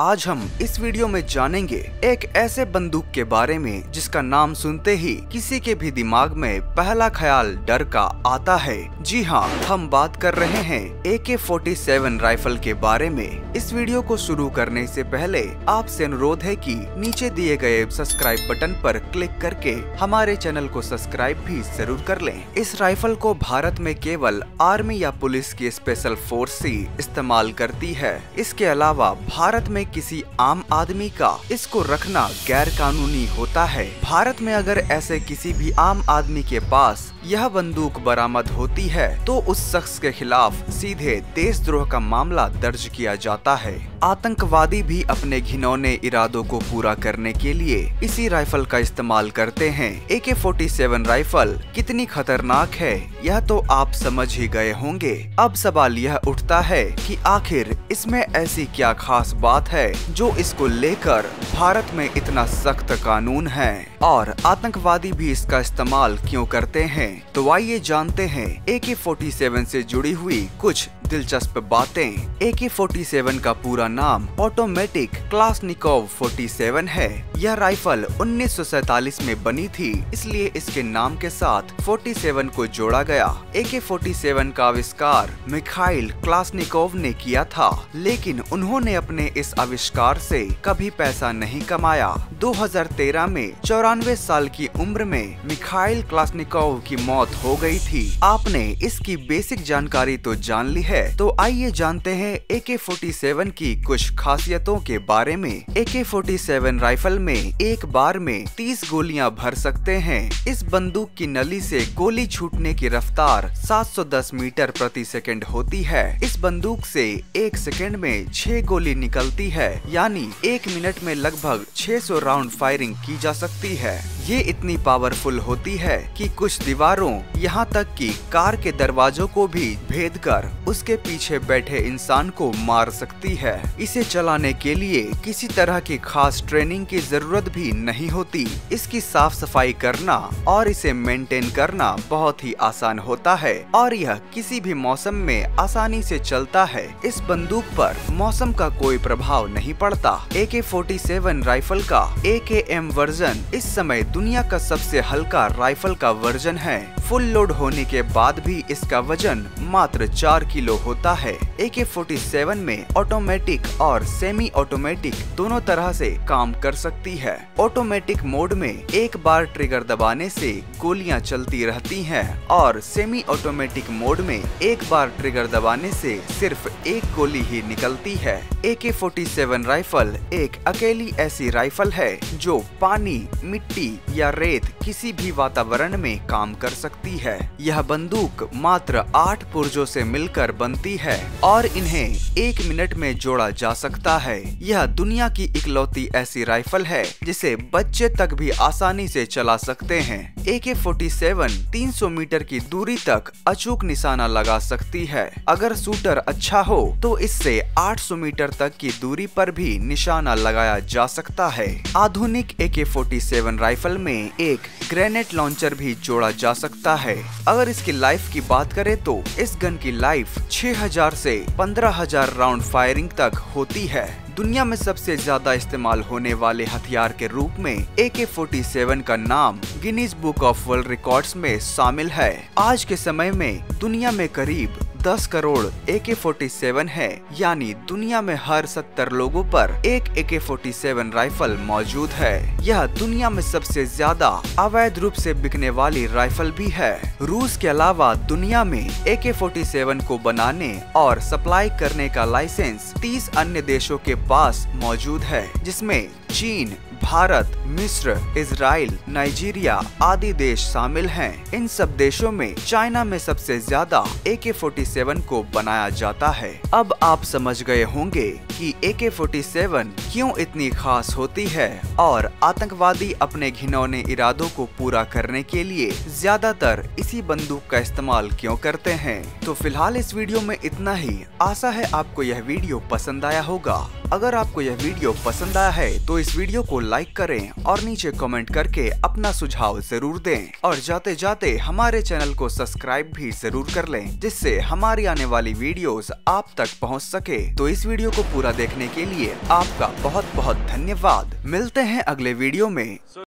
आज हम इस वीडियो में जानेंगे एक ऐसे बंदूक के बारे में, जिसका नाम सुनते ही किसी के भी दिमाग में पहला ख्याल डर का आता है। जी हाँ हम बात कर रहे हैं ए के फोर्टी सेवन राइफल के बारे में। इस वीडियो को शुरू करने से पहले आपसे अनुरोध है कि नीचे दिए गए सब्सक्राइब बटन पर क्लिक करके हमारे चैनल को सब्सक्राइब भी ज़रूर कर लें। इस राइफल को भारत में केवल आर्मी या पुलिस की स्पेशल फोर्स ही इस्तेमाल करती है। इसके अलावा भारत में किसी आम आदमी का, इसको रखना गैर कानूनी होता है। भारत में अगर ऐसे किसी भी आम आदमी के पास यह बंदूक बरामद होती है तो उस शख्स के खिलाफ सीधे देशद्रोह का मामला दर्ज किया जाता है। आतंकवादी भी अपने घिनौने इरादों को पूरा करने के लिए इसी राइफल का इस्तेमाल करते हैं। ए के फोर्टी सेवन राइफल कितनी खतरनाक है, यह तो आप समझ ही गए होंगे। अब सवाल यह उठता है कि आखिर इसमें ऐसी क्या खास बात है जो इसको लेकर भारत में इतना सख्त कानून है? और आतंकवादी भी इसका इस्तेमाल क्यों करते हैं? तो आइए जानते हैं ए के फोर्टी सेवन ऐसी जुड़ी हुई कुछ दिलचस्प बातें। ए के फोर्टी सेवन का पूरा नाम ऑटोमेटिक क्लासनिकोव 47 है। यह राइफल 1947 में बनी थी, इसलिए इसके नाम के साथ 47 को जोड़ा गया। ए के फोर्टी का आविष्कार मिखाइल क्लासनिकोव ने किया था, लेकिन उन्होंने अपने इस आविष्कार से कभी पैसा नहीं कमाया। 2013 में चौरानवे साल की उम्र में मिखाइल क्लासनिकोव की मौत हो गई थी। आपने इसकी बेसिक जानकारी तो जान ली है तो आइए जानते हैं ए के फोर्टी सेवन की कुछ खासियतों के बारे में। ए के फोर्टी सेवन राइफल में एक बार में 30 गोलियाँ भर सकते हैं। इस बंदूक की नली से गोली छूटने की रफ्तार 710 मीटर प्रति सेकंड होती है। इस बंदूक से एक सेकंड में छह गोली निकलती है। यानी एक मिनट में लगभग 600 राउंड फायरिंग की जा सकती है। ये इतनी पावरफुल होती है कि कुछ दीवारों यहाँ तक कि कार के दरवाजों को भी भेद कर उसके पीछे बैठे इंसान को मार सकती है। इसे चलाने के लिए किसी तरह की खास ट्रेनिंग की ज़रूरत भी नहीं होती। इसकी साफ़ सफ़ाई करना और इसे मेंटेन करना बहुत ही आसान होता है और यह किसी भी मौसम में आसानी से चलता है। इस बंदूक पर मौसम का कोई प्रभाव नहीं पड़ता। ए के फोर्टी सेवन राइफल का ए के एम वर्जन इस समय दुनिया का सबसे हल्का राइफल का वर्जन है। फुल लोड होने के बाद भी इसका वज़न मात्र चार किलो होता है। ए के फोर्टी सेवन में ऑटोमेटिक और सेमी ऑटोमेटिक दोनों तरह से काम कर सकती है। ऑटोमेटिक मोड में एक बार ट्रिगर दबाने से गोलियाँ चलती रहती हैं और सेमी ऑटोमेटिक मोड में एक बार ट्रिगर दबाने से सिर्फ़ एक गोली ही निकलती है। A K forty seven rifle एक अकेली ऐसी राइफल है जो पानी, मिट्टी या रेत किसी भी वातावरण में काम कर सकती है। यह बंदूक मात्र आठ पुर्जों से मिलकर बनती है और इन्हें एक मिनट में जोड़ा जा सकता है। यह दुनिया की इकलौती ऐसी राइफल है, जिसे बच्चे तक भी आसानी से चला सकते हैं। ए के फोर्टी सेवन तीन सौ मीटर की दूरी तक अचूक निशाना लगा सकती है। अगर शूटर अच्छा हो तो इससे 800 मीटर तक की दूरी पर भी निशाना लगाया जा सकता है। आधुनिक ए के फोर्टी सेवन राइफल में एक ग्रेनेड लॉन्चर भी जोड़ा जा सकता है। अगर इसकी लाइफ की बात करें तो इस गन की लाइफ 6000 से 15000 राउंड फायरिंग तक होती है। दुनिया में सबसे ज़्यादा इस्तेमाल होने वाले हथियार के रूप में ए के फोर्टी सेवन का नाम Guinness Book of World Records में शामिल है। आज के समय में दुनिया में करीब 10 करोड़ ए के फोर्टी सेवन है, यानी दुनिया में हर 70 लोगों पर एक ए के फोर्टी सेवन राइफल मौजूद है यह दुनिया में सबसे ज़्यादा अवैध रूप से बिकने वाली राइफल भी है रूस के अलावा दुनिया में ए के फोर्टी सेवन को बनाने और सप्लाई करने का लाइसेंस 30 अन्य देशों के पास मौजूद है, जिसमें चीन, भारत, मिस्र इसराइल नाइजीरिया आदि देश शामिल हैं। इन सब देशों में चाइना में सबसे ज़्यादा ए के फोर्टी सेवन को बनाया जाता है। अब आप समझ गए होंगे कि ए के फोर्टी सेवन क्यों इतनी खास होती है और आतंकवादी अपने घिनौने इरादों को पूरा करने के लिए ज़्यादातर इसी बंदूक का इस्तेमाल क्यों करते हैं? तो फ़िलहाल इस वीडियो में इतना ही। आशा है आपको यह वीडियो पसंद आया होगा। अगर आपको यह वीडियो पसंद आया है तो इस वीडियो को लाइक करें और नीचे कमेंट करके अपना सुझाव ज़रूर दें। और जाते जाते हमारे चैनल को सब्सक्राइब भी ज़रूर कर लें, जिससे हमारी आने वाली वीडियोस आप तक पहुँच सके। तो इस वीडियो को पूरा देखने के लिए आपका बहुत बहुत धन्यवाद। मिलते हैं अगले वीडियो में।